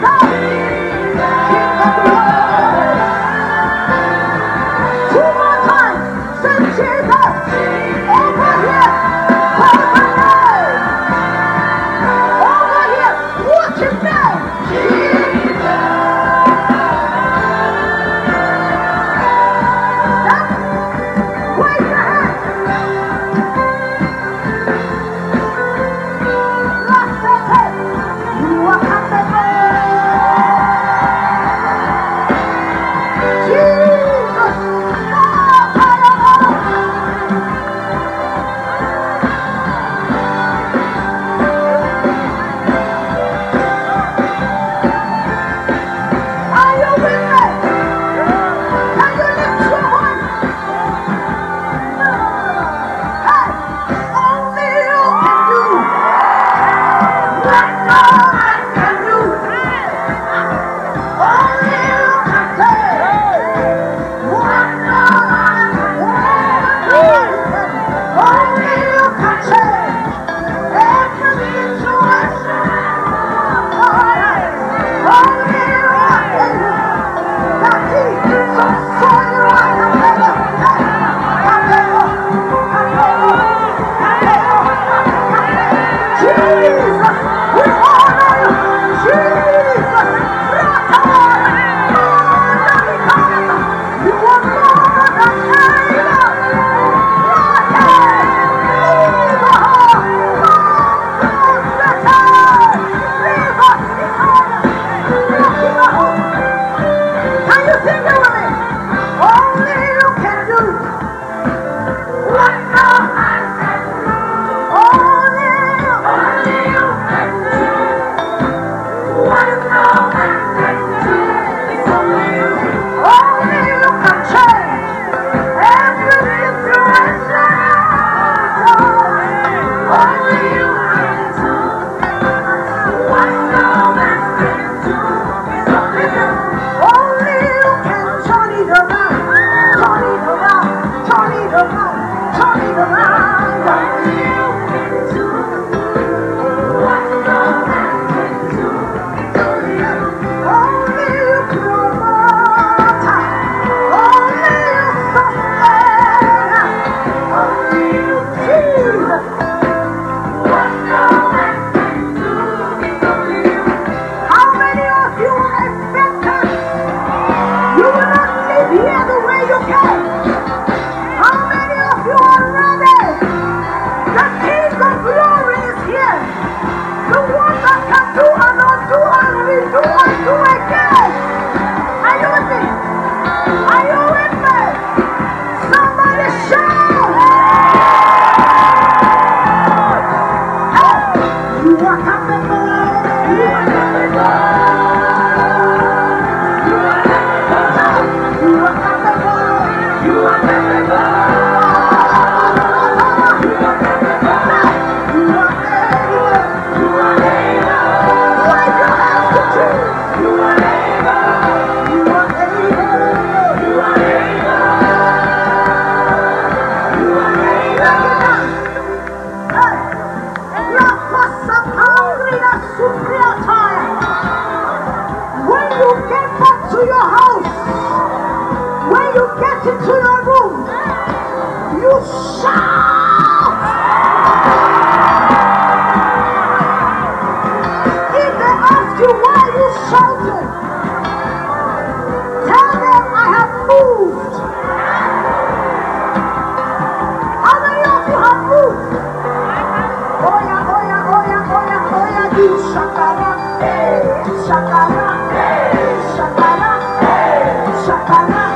Hey! the hungry, the superior tired. When you get back to your house, when you get into your room, you shout. If they ask you why you shouted, tell them I have moved. You have moved? Chacará, chacará, hey! chacará.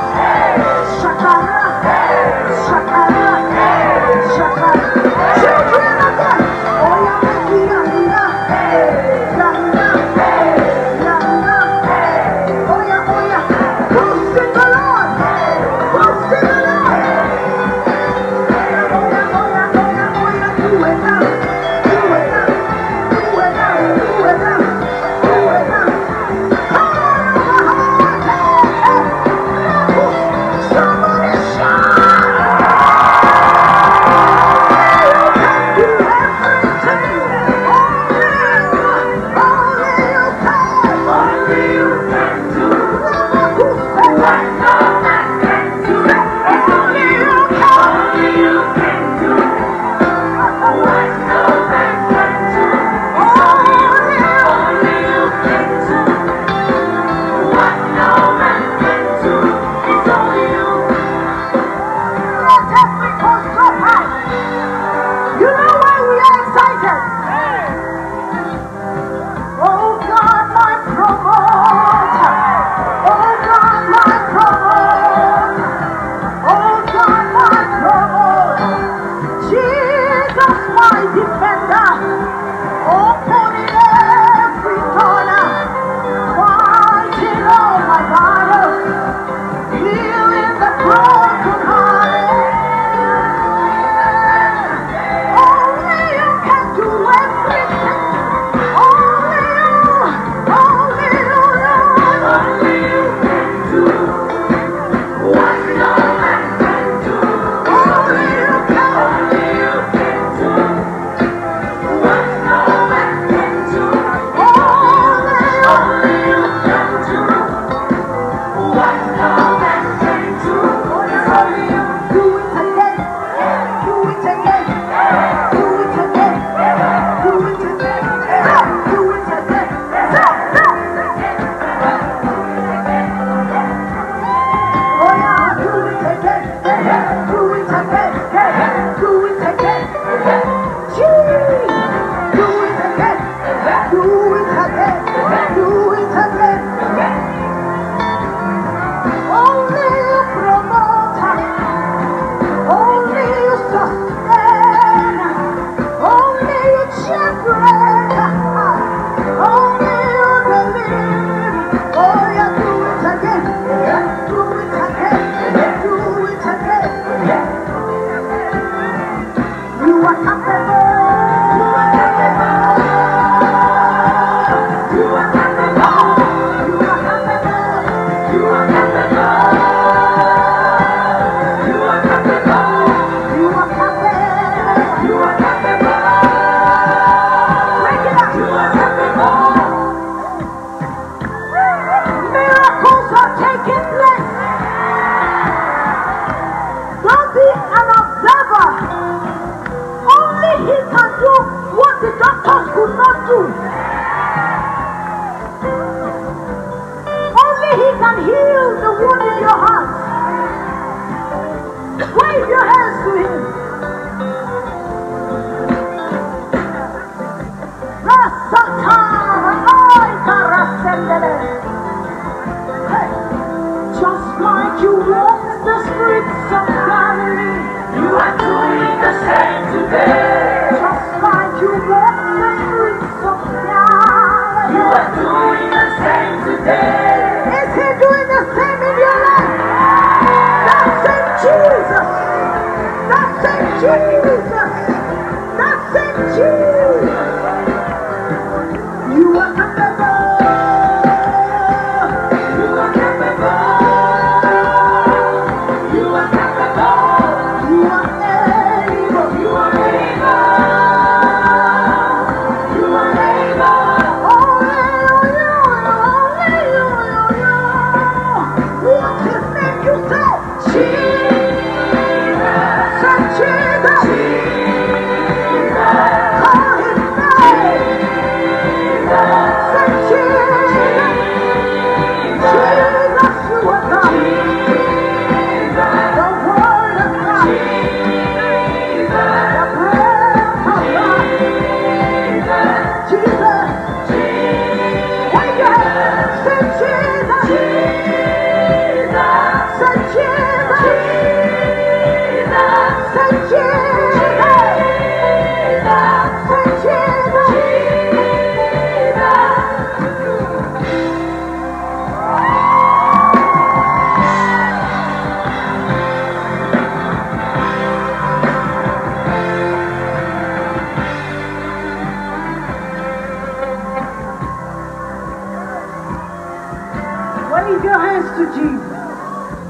Life?